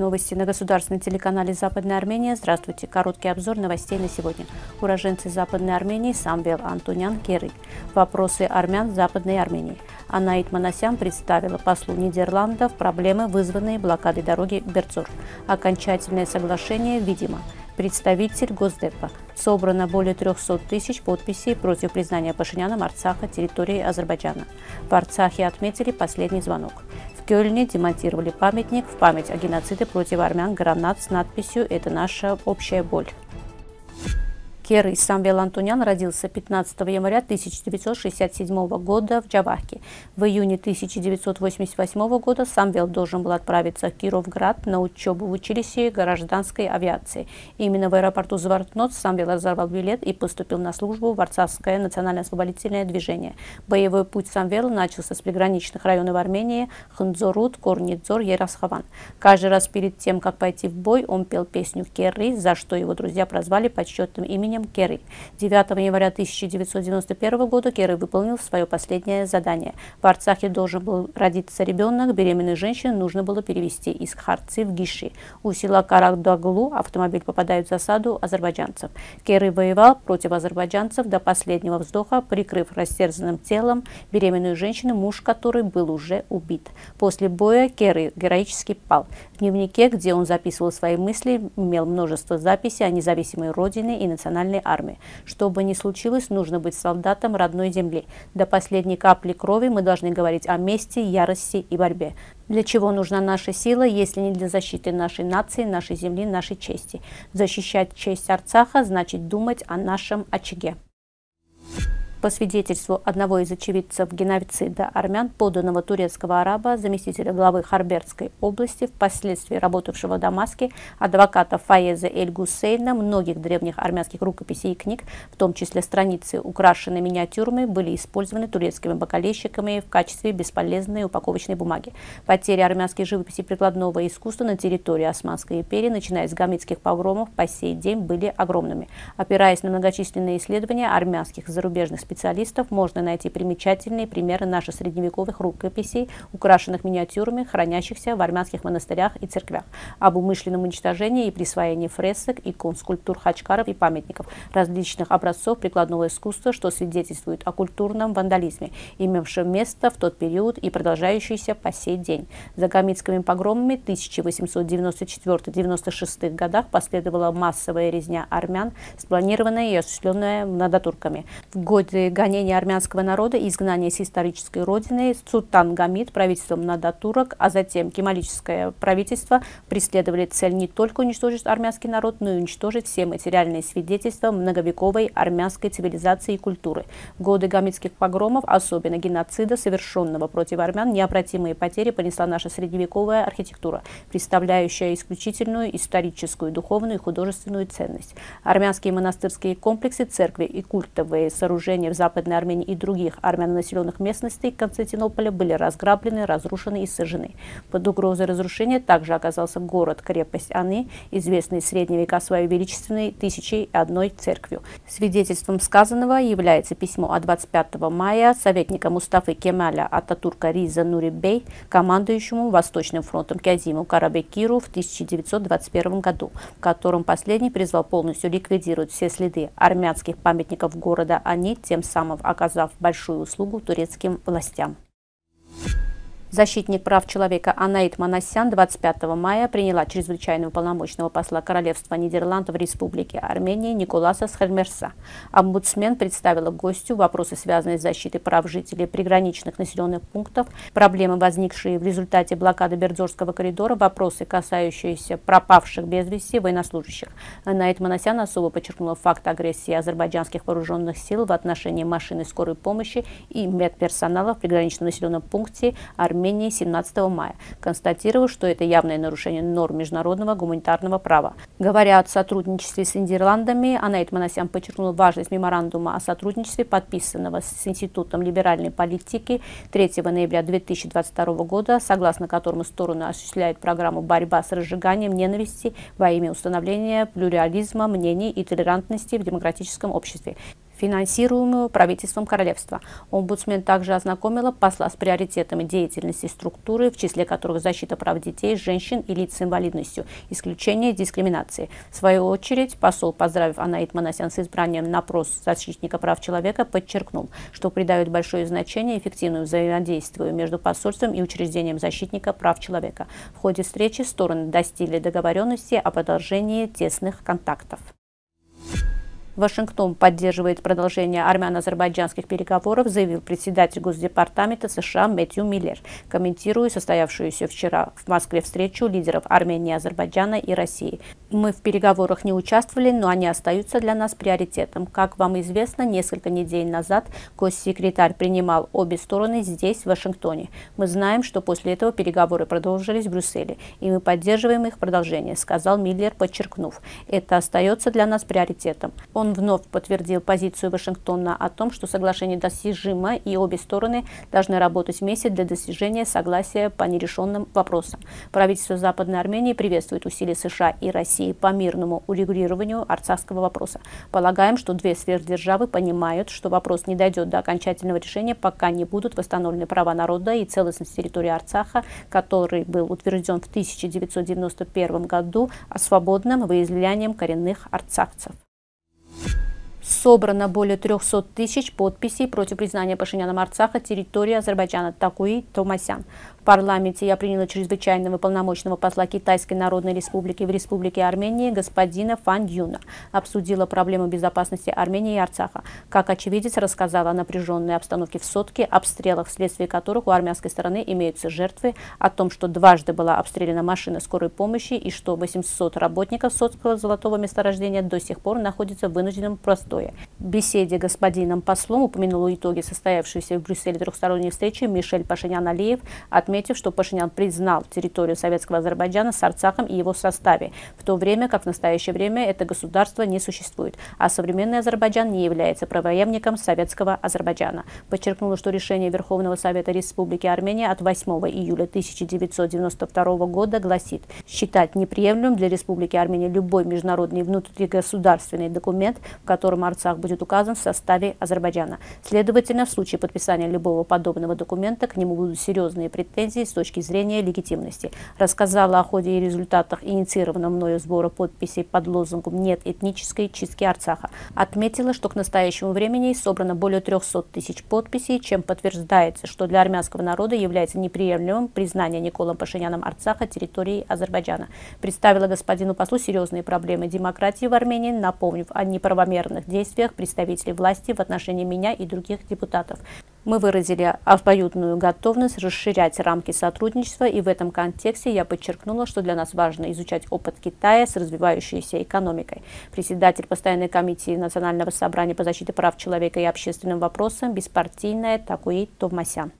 Новости на государственном телеканале «Западная Армения». Здравствуйте. Короткий обзор новостей на сегодня. Уроженцы Западной Армении Самвел Антунян Керы. Вопросы армян Западной Армении. Анаит Манасян представила послу Нидерландов проблемы, вызванные блокадой дороги Берцур. Окончательное соглашение видимо. Представитель Госдепа. Собрано более 300 тысяч подписей против признания Пашиняном Арцаха территорией Азербайджана. В Арцахе отметили последний звонок. Кёльне демонтировали памятник в память о геноциде против армян гранат с надписью «Это наша общая боль». Керы Самвел Антунян родился 15 января 1967 года в Джавахе. В июне 1988 года Самвел должен был отправиться в Кировград на учебу в училище гражданской авиации. Именно в аэропорту Звартнот Самвел разорвал билет и поступил на службу в Арцахское национально-освободительное движение. Боевой путь Самвела начался с приграничных районов Армении Хнзорут, Корнидзор, Ерасхаван. Каждый раз перед тем, как пойти в бой, он пел песню Керри, за что его друзья прозвали почетным именем именем Керри. 9 января 1991 года Керри выполнил свое последнее задание. В Арцахе должен был родиться ребенок, беременную женщину нужно было перевести из Харци в Гиши. У села Карадаглу автомобиль попадает в засаду азербайджанцев. Керри воевал против азербайджанцев до последнего вздоха, прикрыв растерзанным телом беременную женщину, муж которой был уже убит. После боя Керри героически пал. В дневнике, где он записывал свои мысли, имел множество записей о независимой родине и национальной национальной армии. Что бы ни случилось, нужно быть солдатом родной земли. До последней капли крови мы должны говорить о мести, ярости и борьбе. Для чего нужна наша сила, если не для защиты нашей нации, нашей земли, нашей чести? Защищать честь Арцаха значит думать о нашем очаге. По свидетельству одного из очевидцев геноцида армян, поданного турецкого араба, заместителя главы Харбертской области, впоследствии работавшего в Дамаске, адвоката Фаеза Эль-Гусейна, многих древних армянских рукописей и книг, в том числе страницы, украшенные миниатюрами, были использованы турецкими бокалейщиками в качестве бесполезной упаковочной бумаги. Потери армянских живописей прикладного искусства на территории Османской империи, начиная с гамитских погромов, по сей день были огромными. Опираясь на многочисленные исследования армянских зарубежных специалистов можно найти примечательные примеры наших средневековых рукописей, украшенных миниатюрами, хранящихся в армянских монастырях и церквях, об умышленном уничтожении и присвоении фресок, икон, скульптур, хачкаров и памятников, различных образцов прикладного искусства, что свидетельствует о культурном вандализме, имевшем место в тот период и продолжающийся по сей день. За гамитскими погромами 1894-96 годах последовала массовая резня армян, спланированная и осуществленная многодатурками. В годы После гонения армянского народа и изгнания с исторической родины Султан Гамид правительством Надатурок, а затем кемалическое правительство преследовали цель не только уничтожить армянский народ, но и уничтожить все материальные свидетельства многовековой армянской цивилизации и культуры. Годы гамидских погромов, особенно геноцида, совершенного против армян, необратимые потери понесла наша средневековая архитектура, представляющая исключительную историческую, духовную и художественную ценность. Армянские монастырские комплексы, церкви и культовые сооружения в Западной Армении и других армяно-населенных местностей Константинополя были разграблены, разрушены и сожжены. Под угрозой разрушения также оказался город-крепость Аны, известный в средние века своей величественной тысячей одной церковью. Свидетельством сказанного является письмо от 25 мая советника Мустафы Кемаля Ататурка Риза Нурибей, командующему Восточным фронтом Кязиму Карабекиру в 1921 году, в котором последний призвал полностью ликвидировать все следы армянских памятников города Ани, тем тем самым оказав большую услугу турецким властям. Защитник прав человека Анаит Манасян 25 мая приняла чрезвычайного полномочного посла Королевства Нидерландов в Республике Армения Николаса Схельмерса. Омбудсмен представила гостю вопросы, связанные с защитой прав жителей приграничных населенных пунктов, проблемы, возникшие в результате блокады Бердзорского коридора, вопросы, касающиеся пропавших без вести военнослужащих. Анаит Манасян особо подчеркнула факт агрессии азербайджанских вооруженных сил в отношении машины скорой помощи и медперсонала в приграничном населенном пункте Армении Армении 17 мая, констатировав, что это явное нарушение норм международного гуманитарного права. Говоря о сотрудничестве с Нидерландами, Анаит Манасян подчеркнул важность меморандума о сотрудничестве, подписанного с Институтом либеральной политики 3 ноября 2022 года, согласно которому стороны осуществляют программу «Борьба с разжиганием ненависти во имя установления плюрализма мнений и толерантности в демократическом обществе». Финансируемую правительством королевства. Омбудсмен также ознакомила посла с приоритетами деятельности структуры, в числе которых защита прав детей, женщин и лиц с инвалидностью, исключение дискриминации. В свою очередь, посол, поздравив Анаит Манасян с избранием на пост защитника прав человека, подчеркнул, что придает большое значение эффективному взаимодействию между посольством и учреждением защитника прав человека. В ходе встречи стороны достигли договоренности о продолжении тесных контактов. Вашингтон поддерживает продолжение армяно-азербайджанских переговоров, заявил председатель Госдепартамента США Мэтью Миллер, комментируя состоявшуюся вчера в Москве встречу лидеров Армении, Азербайджана и России. Мы в переговорах не участвовали, но они остаются для нас приоритетом. Как вам известно, несколько недель назад госсекретарь принимал обе стороны здесь, в Вашингтоне. Мы знаем, что после этого переговоры продолжились в Брюсселе, и мы поддерживаем их продолжение, сказал Миллер, подчеркнув. Это остается для нас приоритетом. Вновь подтвердил позицию Вашингтона о том, что соглашение достижимо и обе стороны должны работать вместе для достижения согласия по нерешенным вопросам. Правительство Западной Армении приветствует усилия США и России по мирному урегулированию арцахского вопроса. Полагаем, что две сверхдержавы понимают, что вопрос не дойдет до окончательного решения, пока не будут восстановлены права народа и целостность территории Арцаха, который был утвержден в 1991 году, а свободным выявлением коренных арцахцев. Собрано более 300 тысяч подписей против признания Пашиняном Арцаха территории Азербайджана. Такуи Томасян парламенте я приняла чрезвычайного полномочного посла Китайской Народной Республики в Республике Армения господина Фан Юна. Обсудила проблему безопасности Армении и Арцаха. Как очевидец рассказала о напряженной обстановке в Сотке, обстрелах, вследствие которых у армянской стороны имеются жертвы, о том, что дважды была обстреляна машина скорой помощи и что 800 работников Сотского золотого месторождения до сих пор находятся в вынужденном простое. В беседе господином послом упомянула итоги состоявшейся в Брюсселе трехсторонней встречи Мишель Пашинян-Алиев, отметил, отметив, что Пашинян признал территорию Советского Азербайджана с Арцахом и его составе, в то время как в настоящее время это государство не существует, а современный Азербайджан не является правоемником Советского Азербайджана. Подчеркнула, что решение Верховного Совета Республики Армения от 8 июля 1992 года гласит считать неприемлемым для Республики Армения любой международный внутригосударственный документ, в котором Арцах будет указан в составе Азербайджана. Следовательно, в случае подписания любого подобного документа к нему будут серьезные претензии претензий с точки зрения легитимности. Рассказала о ходе и результатах инициированного мною сбора подписей под лозунгом «Нет этнической чистки Арцаха». Отметила, что к настоящему времени собрано более 300 тысяч подписей, чем подтверждается, что для армянского народа является неприемлемым признание Николом Пашиняном Арцаха территории Азербайджана. Представила господину послу серьезные проблемы демократии в Армении, напомнив о неправомерных действиях представителей власти в отношении меня и других депутатов. Мы выразили обоюдную готовность расширять рамки сотрудничества, и в этом контексте я подчеркнула, что для нас важно изучать опыт Китая с развивающейся экономикой. Председатель постоянной комиссии Национального собрания по защите прав человека и общественным вопросам беспартийная Такуи Товмасян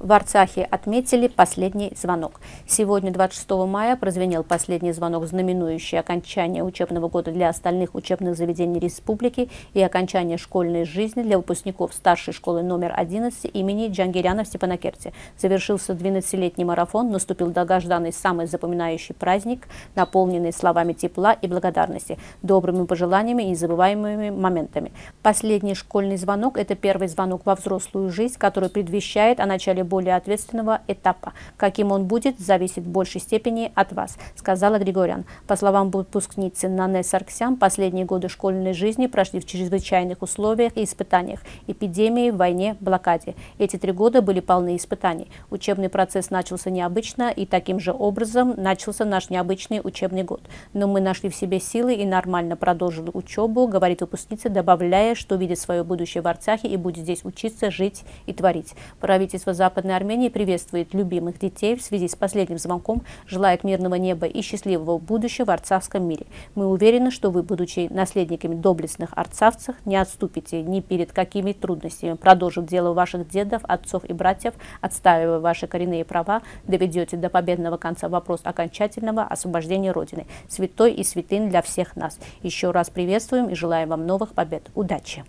в Арцахе отметили последний звонок. Сегодня, 26 мая, прозвенел последний звонок, знаменующий окончание учебного года для остальных учебных заведений республики и окончание школьной жизни для выпускников старшей школы номер 11 имени Джангиряна в Степанакерте. Завершился 12-летний марафон, наступил долгожданный самый запоминающий праздник, наполненный словами тепла и благодарности, добрыми пожеланиями и незабываемыми моментами. Последний школьный звонок – это первый звонок во взрослую жизнь, который предвещает о начале более ответственного этапа. Каким он будет, зависит в большей степени от вас, сказала Григорян. По словам выпускницы Нане Сарксян, последние годы школьной жизни прошли в чрезвычайных условиях и испытаниях, эпидемии, войне, блокаде. Эти три года были полны испытаний. Учебный процесс начался необычно, и таким же образом начался наш необычный учебный год. Но мы нашли в себе силы и нормально продолжили учебу, говорит выпускница, добавляя, что видит свое будущее в Арцахе и будет здесь учиться, жить и творить. Правительство Запада Западной Армении приветствует любимых детей в связи с последним звонком, желает мирного неба и счастливого будущего в арцавском мире. Мы уверены, что вы, будучи наследниками доблестных арцавцев, не отступите ни перед какими трудностями, продолжив дело ваших дедов, отцов и братьев, отстаивая ваши коренные права, доведете до победного конца вопрос окончательного освобождения Родины, святой и святынь для всех нас. Еще раз приветствуем и желаем вам новых побед. Удачи!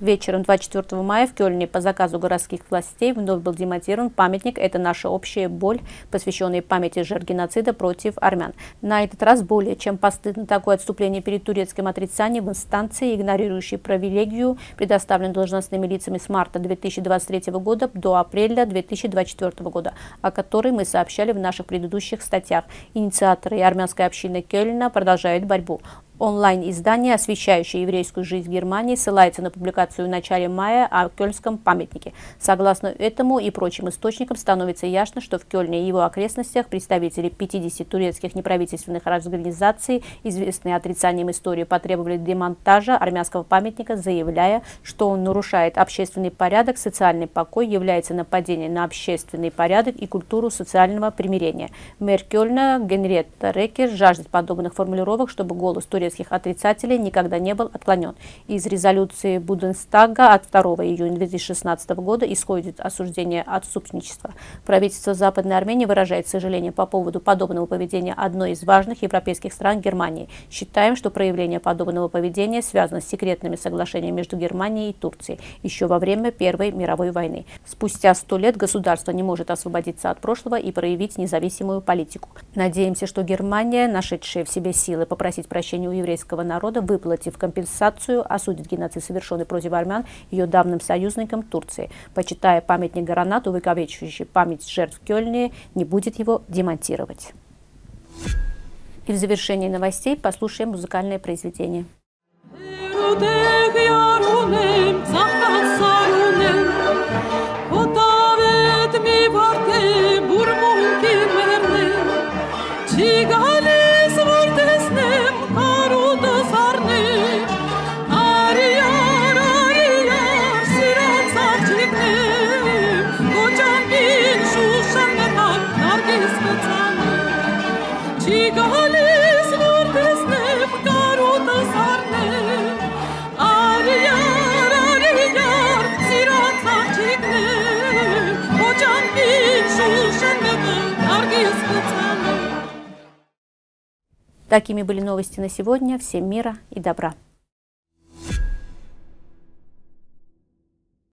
Вечером 24 мая в Кёльне по заказу городских властей вновь был демонтирован памятник «Это наша общая боль», посвященный памяти жертв геноцида против армян. На этот раз более чем постыдно такое отступление перед турецким отрицанием в инстанции, игнорирующей привилегию, предоставленную должностными лицами с марта 2023 года до апреля 2024 года, о которой мы сообщали в наших предыдущих статьях. Инициаторы армянской общины Кёльна продолжают борьбу. Онлайн-издание, освещающее еврейскую жизнь в Германии, ссылается на публикацию в начале мая о Кёльнском памятнике. Согласно этому и прочим источникам, становится ясно, что в Кёльне и его окрестностях представители 50 турецких неправительственных организаций, известные отрицанием истории, потребовали демонтажа армянского памятника, заявляя, что он нарушает общественный порядок, социальный покой, является нападением на общественный порядок и культуру социального примирения. Мэр Кёльна Генриетта Рекер жаждет подобных формулировок, чтобы голос турецких турецких отрицателей никогда не был отклонен. Из резолюции Буденстага от 2 июня 2016 года исходит осуждение отступничества. Правительство Западной Армении выражает сожаление по поводу подобного поведения одной из важных европейских стран Германии. Считаем, что проявление подобного поведения связано с секретными соглашениями между Германией и Турцией еще во время Первой мировой войны. Спустя сто лет государство не может освободиться от прошлого и проявить независимую политику. Надеемся, что Германия, нашедшая в себе силы попросить прощения у еврейского народа, выплатив компенсацию, осудит геноцид, совершенный против армян, ее давным союзникам Турции. Почитая памятник Гаранату, выковечивающий память жертв Кёльни, не будет его демонтировать. И в завершении новостей послушаем музыкальное произведение. Такими были новости на сегодня. Всем мира и добра.